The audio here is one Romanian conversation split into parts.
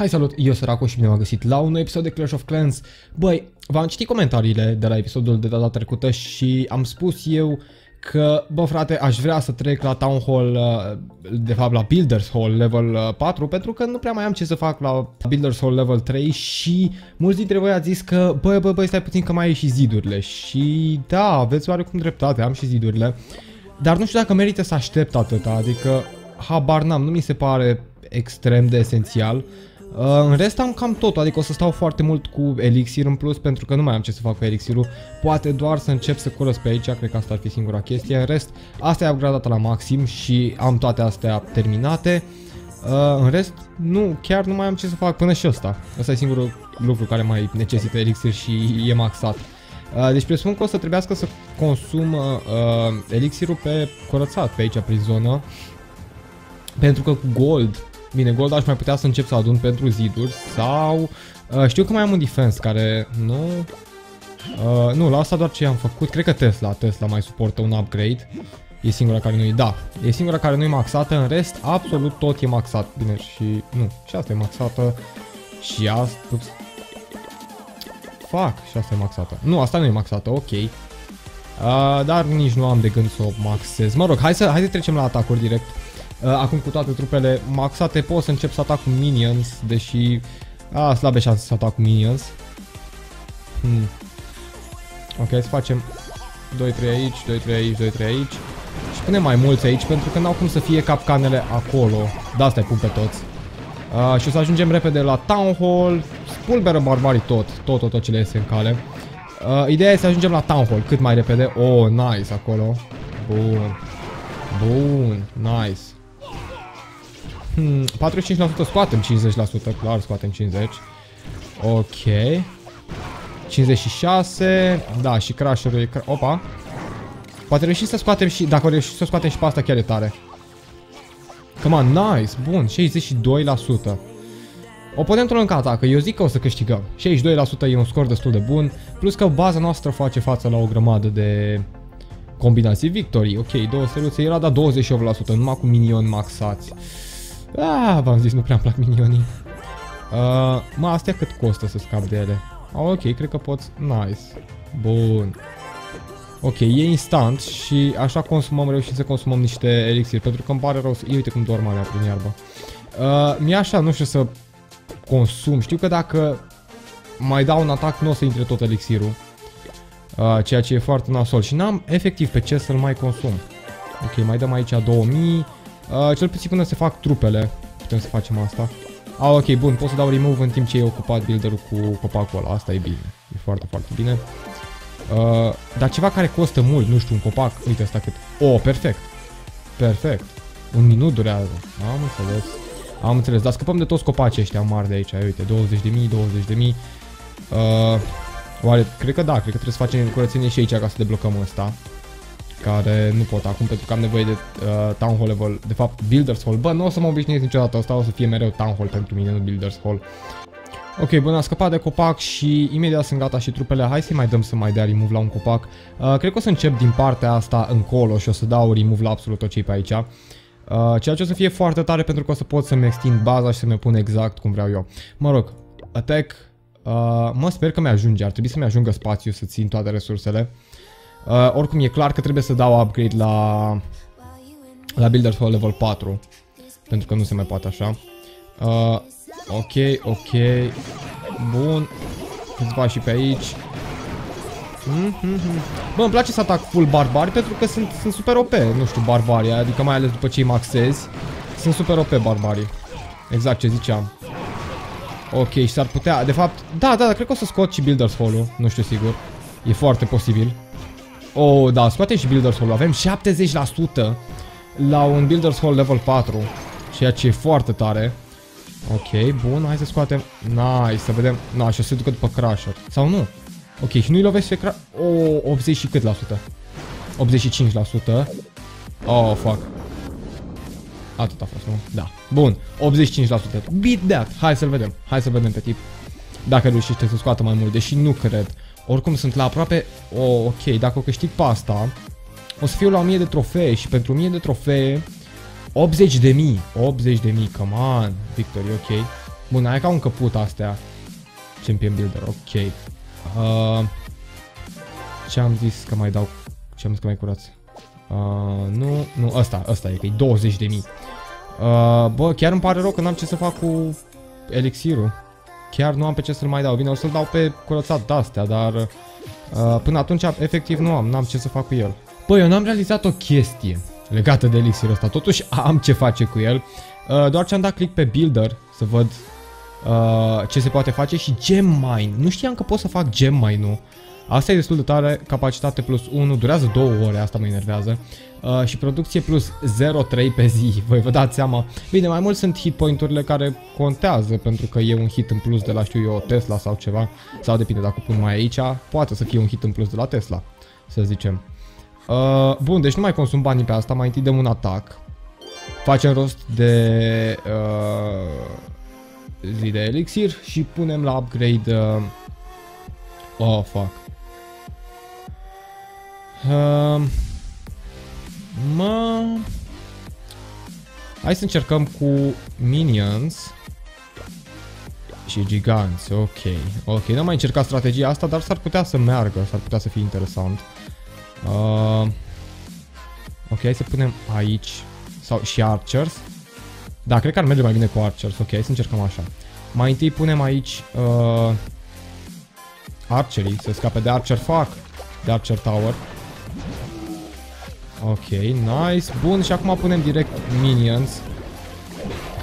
Hai salut, eu Săracu și bine m-am găsit la un nou episod de Clash of Clans. Băi, v-am citit comentariile de la episodul de data trecută și am spus eu că, bă frate, aș vrea să trec la Town Hall, uh, de fapt la Builders Hall level 4, uh, pentru că nu prea mai am ce să fac la Builders Hall level 3 și mulți dintre voi ați zis că, bă, bă, bă, stai puțin că mai e și zidurile și da, aveți oarecum dreptate, am și zidurile, dar nu știu dacă merită să aștept atâta, adică habar n-am, nu mi se pare extrem de esențial. Uh, în rest am cam tot, adică o să stau foarte mult cu elixir în plus pentru că nu mai am ce să fac cu elixirul. Poate doar să încep să curăț pe aici, cred că asta ar fi singura chestie. În rest, asta e upgradată la maxim și am toate astea terminate. Uh, în rest, nu, chiar nu mai am ce să fac până și ăsta. Ăsta e singurul lucru care mai necesită elixir și e maxat. Uh, deci presupun că o să trebuiască să consum uh, elixirul pe curățat pe aici, prin zonă. Pentru că cu gold Bine, gold aș mai putea să încep să adun pentru ziduri sau... Uh, știu că mai am un defense care nu... Uh, nu, la asta doar ce am făcut. Cred că Tesla, Tesla mai suportă un upgrade. E singura care nu e, da, e singura care nu e maxată, în rest absolut tot e maxat. Bine, și nu, și asta e maxată. Și asta... Fac, și asta e maxată. Nu, asta nu e maxată, ok. Uh, dar nici nu am de gând să o maxez. Mă rog, hai să, hai să trecem la atacuri direct. Uh, acum cu toate trupele maxate pot să încep să atac cu minions, deși a, slabe șanse să atac cu minions. Hmm. Ok, să facem 2-3 aici, 2-3 aici, 2-3 aici. Și punem mai mulți aici pentru că n-au cum să fie capcanele acolo. Da, asta pun pe toți. Uh, și o să ajungem repede la Town Hall. Spulberă barbarii tot, tot, tot, tot ce le iese în cale. Uh, ideea e să ajungem la Town Hall cât mai repede. Oh, nice acolo. Bun. Bun, nice. Hmm, 45% scoatem 50%, clar scoatem 50. Ok. 56. Da, și crasherul e... Opa. Poate reușim să scoatem și... Dacă reușim să scoatem și pe asta chiar e tare. Come on, nice, bun, 62%. Oponentul încă atacă, eu zic că o să câștigăm. 62% e un scor destul de bun, plus că baza noastră face față la o grămadă de combinații victorii. Ok, două steluțe, era da 28%, numai cu minion maxați. Ah, v-am zis, nu prea-mi plac minionii. Uh, mă, astea cât costă să scap de ele? Oh, ok, cred că poți... Nice. Bun. Ok, e instant și așa consumăm, reușim să consumăm niște elixir, pentru că îmi pare rău să... Ia uite cum dorm alea prin iarbă. Uh, mi-e așa, nu știu să consum. Știu că dacă mai dau un atac, nu o să intre tot elixirul. Uh, ceea ce e foarte nasol și n-am efectiv pe ce să-l mai consum. Ok, mai dăm aici 2000. Uh, cel puțin până se fac trupele, putem să facem asta. Ah, ok, bun, pot să dau remove în timp ce e ocupat builderul cu copacul ăla, asta e bine, e foarte, foarte bine. Uh, dar ceva care costă mult, nu știu, un copac, uite asta cât. Oh, perfect, perfect, un minut durează, am înțeles, am înțeles, dar scăpăm de toți copacii ăștia mari de aici, uite, 20.000, 20.000. Uh, oare, cred că da, cred că trebuie să facem curățenie și aici ca să deblocăm ăsta care nu pot acum pentru că am nevoie de uh, Town Hall level, de fapt Builders Hall. Bă, nu o să mă obișnuiesc niciodată, asta o să fie mereu Town Hall pentru mine, nu Builders Hall. Ok, bun, a scăpat de copac și imediat sunt gata și trupele. Hai să mai dăm să mai dea remove la un copac. Uh, cred că o să încep din partea asta încolo și o să dau remove la absolut tot ce pe aici. Uh, ceea ce o să fie foarte tare pentru că o să pot să-mi extind baza și să-mi pun exact cum vreau eu. Mă rog, attack, uh, mă sper că mi-ajunge, ar trebui să-mi ajungă spațiu să țin toate resursele. Uh, oricum e clar că trebuie să dau upgrade la la Builders Hall level 4 pentru că nu se mai poate așa. Uh, ok, ok. Bun. Câțiva și pe aici. Mm -hmm. Bă, îmi place să atac full barbari pentru că sunt, sunt super OP, nu știu, barbarii, adică mai ales după ce îi maxezi, sunt super OP barbarii. Exact ce ziceam. Ok, și s-ar putea, de fapt, da, da, da, cred că o să scot și Builders Hall-ul, nu știu sigur. E foarte posibil. Oh, da, scoatem și Builders Hall. Avem 70% la un Builders Hall level 4. Ceea ce e foarte tare. Ok, bun, hai să scoatem. Nice, să vedem. Na, și o să se ducă după Crusher. Sau nu? Ok, și nu-i lovesc pe Crusher. Oh, 80 și cât la sută? 85%. Oh, fuck. Atât a fost, nu? Da. Bun, 85%. Beat that. Hai să-l vedem. Hai să vedem pe tip. Dacă reușește să scoată mai mult, deși nu cred. Oricum sunt la aproape... Oh, ok, dacă o câștig pe asta, o să fiu la 1000 de trofee și pentru 1000 de trofee 80 de mii, 80 de mii, come on, victory, ok. Bun, ai ca un căput astea. Champion Builder, ok. Uh, ce am zis că mai dau? Ce am zis că mai curați? Uh, nu, nu, ăsta, ăsta e, că e 20 de mii. Uh, bă, chiar îmi pare rău că n-am ce să fac cu elixirul. Chiar nu am pe ce să-l mai dau. Bine, o să-l dau pe curățat de-astea, dar uh, până atunci, efectiv, nu am. N-am ce să fac cu el. Băi, eu n-am realizat o chestie legată de elixirul ăsta. Totuși am ce face cu el. Uh, doar ce am dat click pe Builder să văd uh, ce se poate face și Gem Mine. Nu știam că pot să fac Gem Mine-ul. Asta e destul de tare, capacitate plus 1, durează 2 ore, asta mă enervează. Uh, și producție plus 0,3 pe zi, voi vă dați seama. Bine, mai mult sunt hit point-urile care contează, pentru că e un hit în plus de la, știu eu, Tesla sau ceva. Sau depinde dacă pun mai aici, poate să fie un hit în plus de la Tesla, să zicem. Uh, bun, deci nu mai consum banii pe asta, mai întâi dăm un atac. Facem rost de uh, zi de elixir și punem la upgrade... Uh, oh, fuck. Uh, mă... Hai să încercăm cu minions și giganți, ok. Ok, n-am mai încercat strategia asta, dar s-ar putea să meargă, s-ar putea să fie interesant. Uh, ok, hai să punem aici sau și archers. Da, cred că ar merge mai bine cu archers, ok, să încercăm așa. Mai întâi punem aici uh, archerii, să scape de archer, fac de archer tower. Ok, nice, bun și acum punem direct minions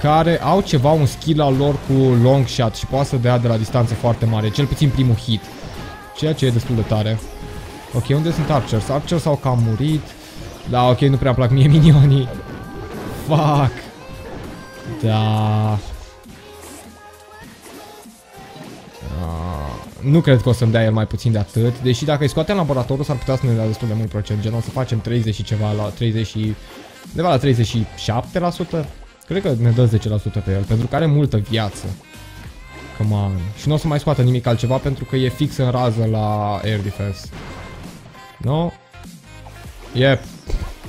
care au ceva, un skill al lor cu long shot și poate să dea de la distanță foarte mare, cel puțin primul hit. Ceea ce e destul de tare. Ok, unde sunt archers? Archers au cam murit. Da, ok, nu prea plac mie minionii. Fuck. Da. Nu cred că o să-mi dea el mai puțin de atât, deși dacă îi scoatem laboratorul s-ar putea să ne dea destul de mult procent, gen o să facem 30 și ceva la 30 și... undeva la 37%. Cred că ne dă 10% pe el, pentru că are multă viață. Come on. Și nu o să mai scoată nimic altceva pentru că e fix în rază la air defense. No? Yep.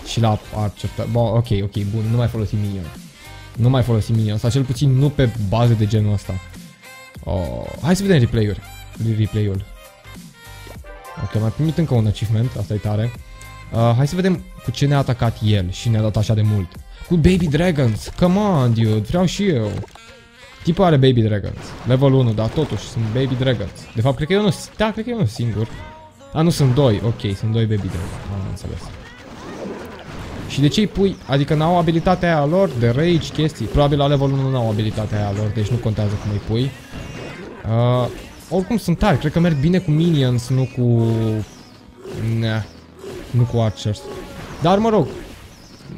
Și la archer. Bun, ok, ok, bun, nu mai folosim minion. Nu mai folosim minion, sau cel puțin nu pe baze de genul ăsta. Oh, hai să vedem replay-uri replay-ul. Ok, am mai primit încă un achievement, asta e tare. Uh, hai să vedem cu ce ne-a atacat el și ne-a dat așa de mult. Cu Baby Dragons, come on, dude, vreau și eu. Tipul are Baby Dragons, level 1, dar totuși sunt Baby Dragons. De fapt, cred că eu nu, da, cred că eu nu singur. A, nu, sunt doi, ok, sunt doi Baby Dragons, am înțeles. Și de ce îi pui? Adică n-au abilitatea aia lor de rage, chestii. Probabil la level 1 nu au abilitatea aia lor, deci nu contează cum îi pui. Uh, oricum sunt tari, cred că merg bine cu minions, nu cu... Ne, nu cu archers. Dar mă rog,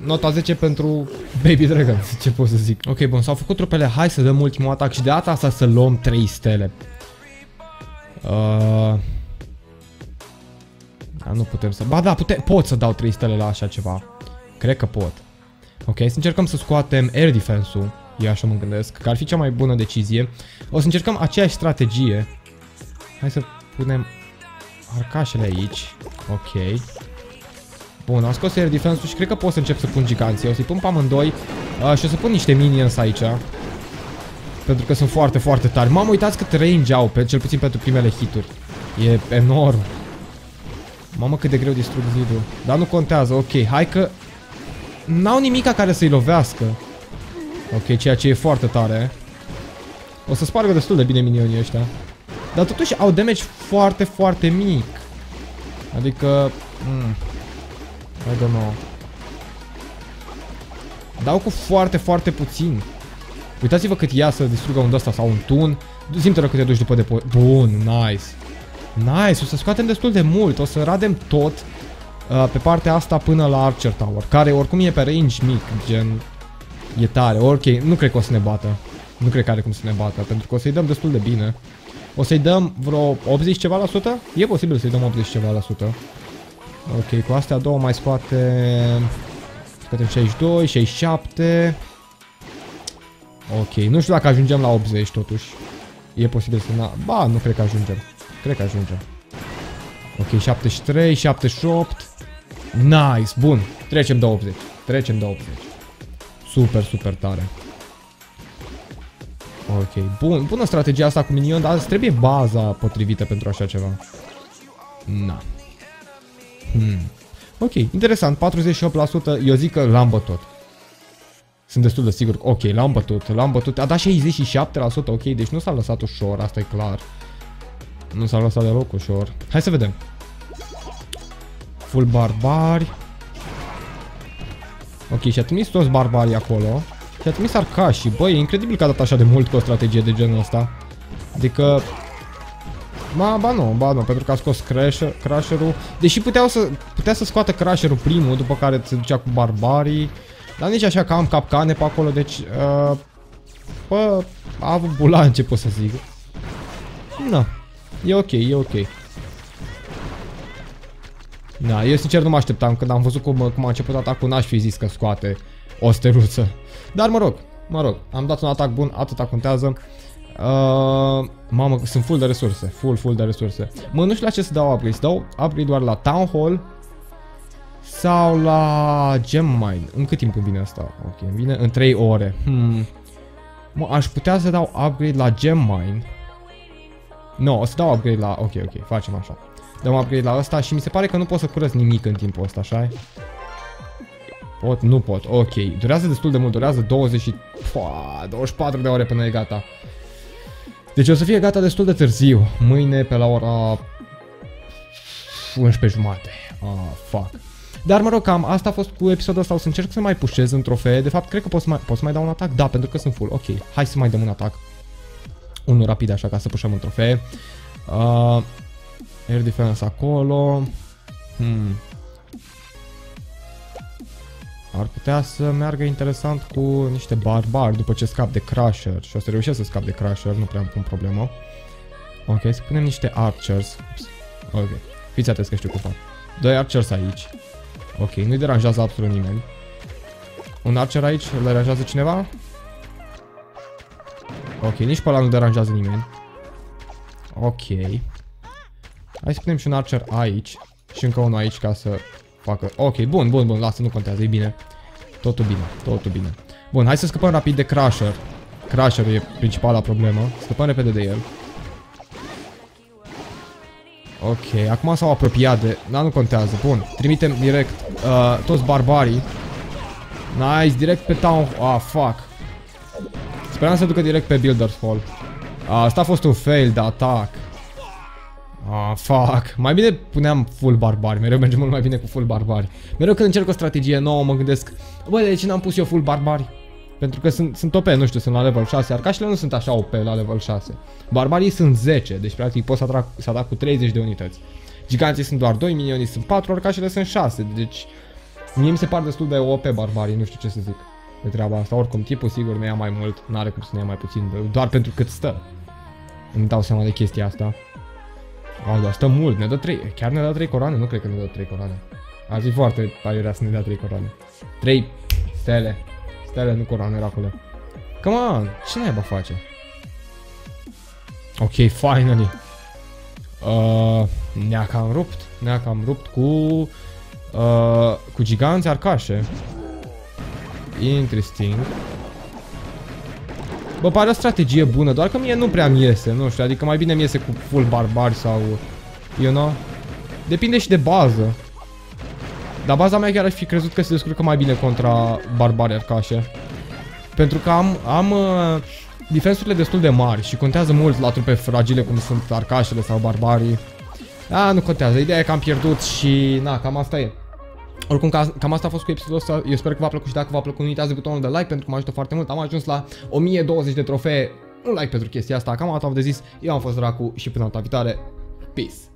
nota 10 pentru Baby Dragon, ce pot să zic. Ok, bun, s-au făcut trupele, hai să dăm ultimul atac și de data asta să luăm 3 stele. Uh... Da, nu putem să... Ba da, pute... pot să dau 3 stele la așa ceva. Cred că pot. Ok, să încercăm să scoatem air defense-ul. Eu așa mă gândesc, că ar fi cea mai bună decizie. O să încercăm aceeași strategie. Hai să punem arcașele aici. Ok. Bun, am scos air defense și cred că pot să încep să pun giganții. O să-i pun pe amândoi uh, și o să pun niște minions aici. Pentru că sunt foarte, foarte tari. Mamă, uitați cât range au, pe, cel puțin pentru primele hituri. E enorm. Mamă, cât de greu distrug zidul. Dar nu contează, ok. Hai că... N-au nimica care să-i lovească. Ok, ceea ce e foarte tare. O să spargă destul de bine minionii ăștia. Dar totuși au damage foarte, foarte mic. Adică... Mm, I don't know. Dau cu foarte, foarte puțin. Uitați-vă cât ia să distrugă un ăsta sau un tun. Simte-l că te duci după de Bun, nice. Nice, o să scoatem destul de mult. O să radem tot uh, pe partea asta până la Archer Tower. Care oricum e pe range mic, gen... E tare. Ok, nu cred că o să ne bată. Nu cred că are cum să ne bată, pentru că o să-i dăm destul de bine. O să-i dăm vreo 80 ceva la sută? E posibil să-i dăm 80 ceva la sută. Ok, cu astea două mai scoate... Scoatem 62, 67... Ok, nu știu dacă ajungem la 80 totuși. E posibil să... Na... Ba, nu cred că ajungem. Cred că ajungem. Ok, 73, 78... Nice, bun. Trecem de 80. Trecem de 80. Super, super tare. Ok, bun, bună strategia asta cu minion, dar îți trebuie baza potrivită pentru așa ceva. Na. Hmm. Ok, interesant, 48%, eu zic că l-am bătut. Sunt destul de sigur, ok, l-am bătut, l-am bătut, a dat 67%, ok, deci nu s-a lăsat ușor, asta e clar. Nu s-a lăsat deloc ușor. Hai să vedem. Full barbari. Ok, și-a trimis toți barbarii acolo. Și-a trimis arcașii. Băi, e incredibil că a dat așa de mult cu o strategie de genul ăsta. Adică... Ma, ba nu, ba nu, pentru că a scos crasher, crasher-ul. Deși puteau să, putea să scoată crasher-ul primul, după care se ducea cu barbarii. Dar nici așa că am capcane pe acolo, deci... Uh, bă, a avut bulan, ce pot să zic. Na, e ok, e ok. Da, eu sincer nu mă așteptam când am văzut cum, cum a început atacul, n-aș fi zis că scoate o steruță. Dar mă rog, mă rog, am dat un atac bun, atâta contează. Uh, mamă, sunt full de resurse, full, full de resurse. Mă, nu știu la ce să dau upgrade, să dau upgrade doar la Town Hall sau la Gem Mine. În cât timp îmi vine asta? Ok, îmi vine în 3 ore. Hmm. Mă, aș putea să dau upgrade la Gem Mine. Nu, no, o să dau upgrade la... Ok, ok, facem așa. Dăm upgrade la ăsta și mi se pare că nu pot să curăț nimic în timpul ăsta, așa Pot? Nu pot. Ok. Durează destul de mult. Durează 20 Pua, 24 de ore până e gata. Deci o să fie gata destul de târziu. Mâine pe la ora 11 jumate. Ah, fuck. Dar mă rog, cam asta a fost cu episodul ăsta. O să încerc să mai pușez în trofee. De fapt, cred că pot să mai, pot să mai dau un atac. Da, pentru că sunt full. Ok, hai să mai dăm un atac. Unul rapid așa ca să pușăm în trofee. Uh, Air defense acolo. Hmm. Ar putea să meargă interesant cu niște barbari după ce scap de Crusher și o să reușesc să scap de Crusher, nu prea am pun problemă. Ok, să punem niște Archers. Ups. Ok, fiți atenți că știu cum fac. Doi Archers aici. Ok, nu-i deranjează absolut nimeni. Un Archer aici, îl deranjează cineva? Ok, nici pe ăla nu deranjează nimeni. Ok. Hai să punem și un Archer aici. Și încă unul aici ca să facă... Ok, bun, bun, bun, lasă, nu contează, e bine. Totul bine, totul bine. Bun, hai să scăpăm rapid de Crusher. crusher e principala problemă. Scăpăm repede de el. Ok, acum s-au apropiat de... Da, nu contează. Bun, trimitem direct uh, toți barbarii. Nice, direct pe town... Ah, fuck. Speram să ducă direct pe Builder's Hall. Asta a fost un fail de atac. Ah, fuck. Mai bine puneam full barbari. Mereu merge mult mai bine cu full barbari. Mereu când încerc o strategie nouă mă gândesc, băi, de ce n-am pus eu full barbari? Pentru că sunt, sunt OP, nu știu, sunt la level 6, arcașele nu sunt așa OP la level 6. Barbarii sunt 10, deci practic pot să atrag, să atrag cu 30 de unități. Giganții sunt doar 2, minionii sunt 4, arcașele sunt 6, deci mie mi se par destul de OP barbarii, nu știu ce să zic de treaba asta. Oricum, tipul sigur ne ia mai mult, n-are cum să ne ia mai puțin, doar pentru cât stă. Îmi dau seama de chestia asta. A, dar stă mult, ne dă 3, chiar ne dă 3 coroane? Nu cred că ne dă 3 coroane. A zis foarte tare să ne dea 3 coroane. 3 stele. Stele, nu coroane, racule. Come on, ce naiba face? Ok, finally. Uh, ne-a cam rupt. Ne-a cam rupt cu... Uh, cu giganți arcașe. Interesting. Bă, pare o strategie bună, doar că mie nu prea mi iese, nu știu, adică mai bine mi iese cu full barbari sau, you know? Depinde și de bază. Dar baza mea chiar aș fi crezut că se descurcă mai bine contra barbari arcașe. Pentru că am, am uh, defensurile destul de mari și contează mult la trupe fragile cum sunt arcașele sau barbarii. Da, nu contează, ideea e că am pierdut și na, cam asta e. Oricum, cam asta a fost cu episodul ăsta. Eu sper că v-a plăcut și dacă v-a plăcut, nu uitați de butonul de like pentru că mă ajută foarte mult. Am ajuns la 1020 de trofee. Un like pentru chestia asta. Cam atât am de zis. Eu am fost Racu și până data viitoare. Peace!